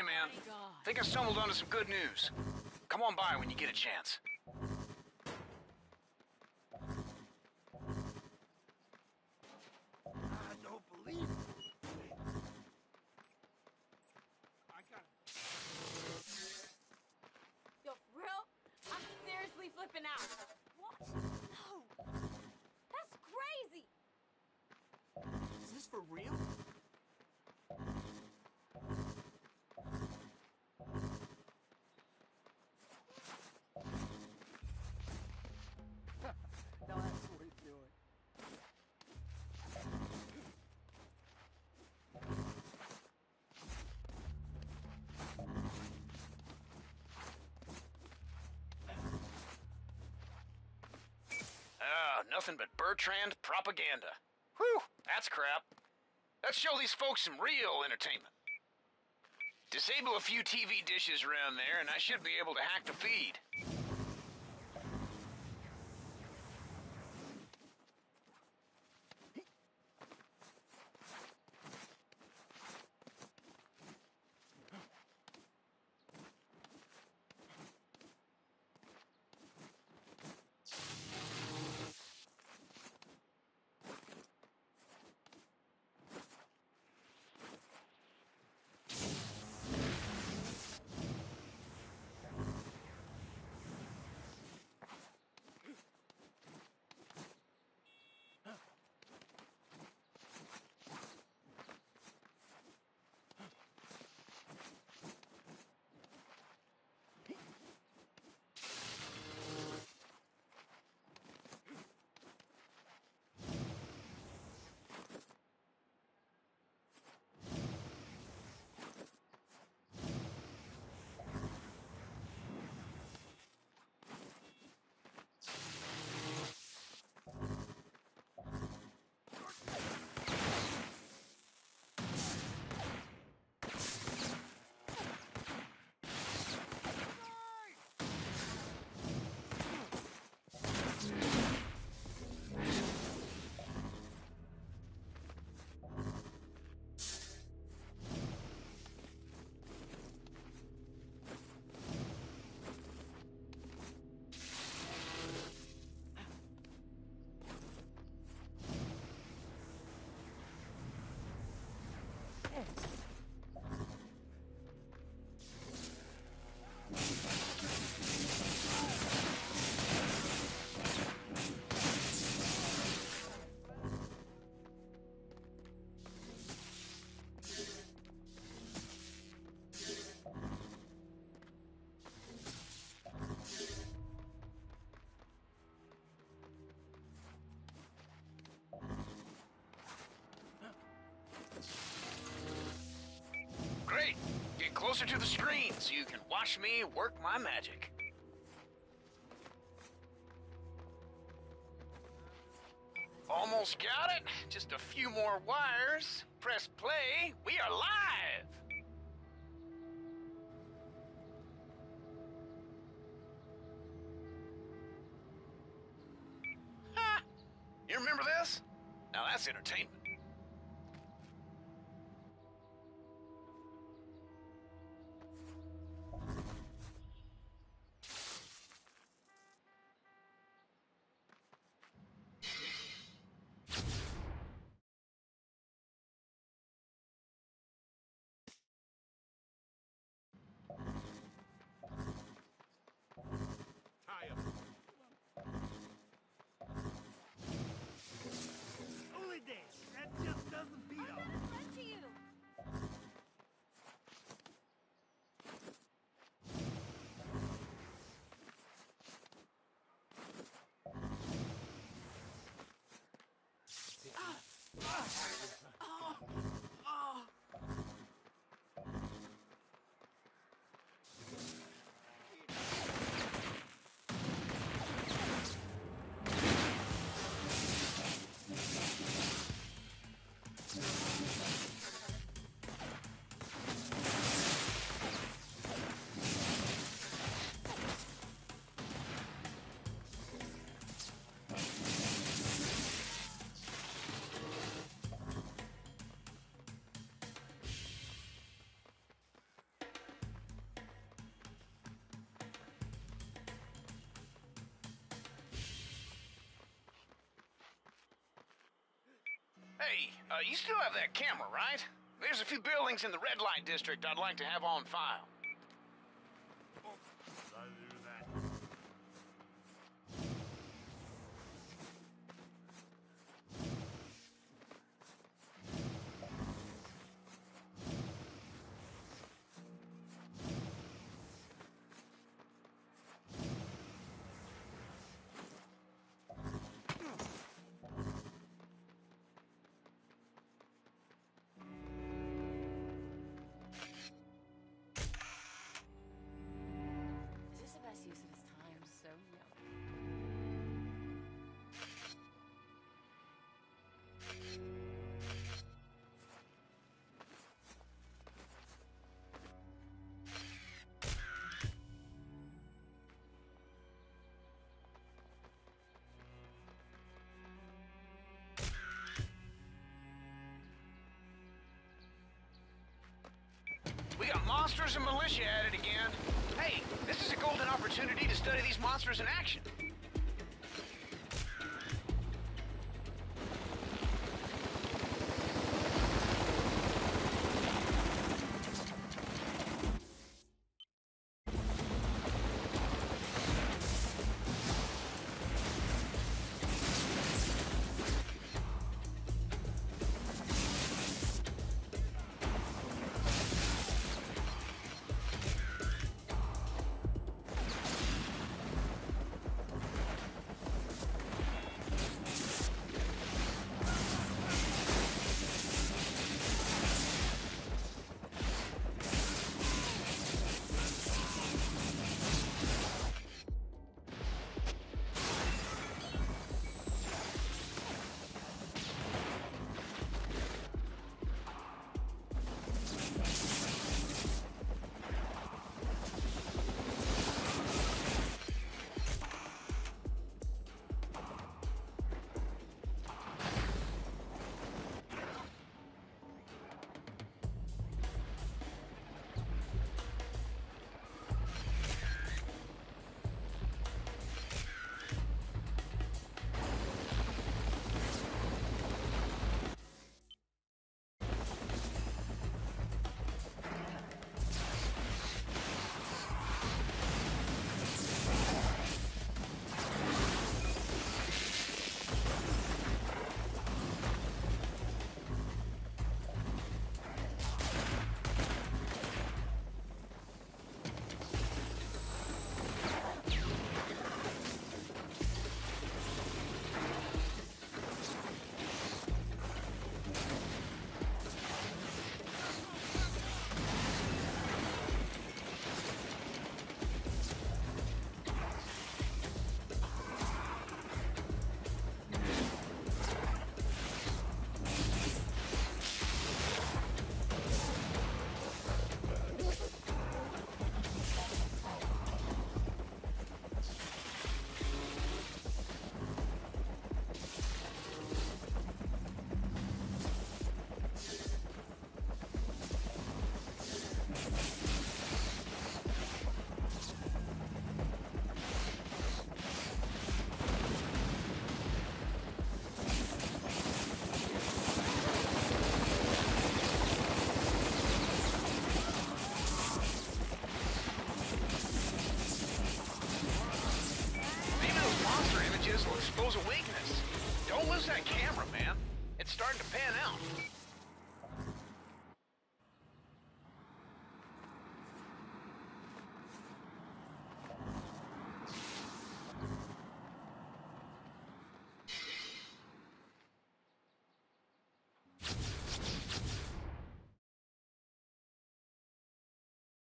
man. Think I stumbled onto some good news. Come on by when you get a chance. I don't believe it. I got Yo, for real? I'm seriously flipping out. What? No. That's crazy. Is this for real? Nothing but Bertrand propaganda. Whew, that's crap. Let's show these folks some real entertainment. Disable a few TV dishes around there, and I should be able to hack the feed. Yes. Get closer to the screen so you can watch me work my magic. Almost got it. Just a few more wires. Press play. We are live. Ha! You remember this? Now that's entertainment. Hey, uh, you still have that camera, right? There's a few buildings in the red light district I'd like to have on file. Monsters and militia at it again. Hey, this is a golden opportunity to study these monsters in action.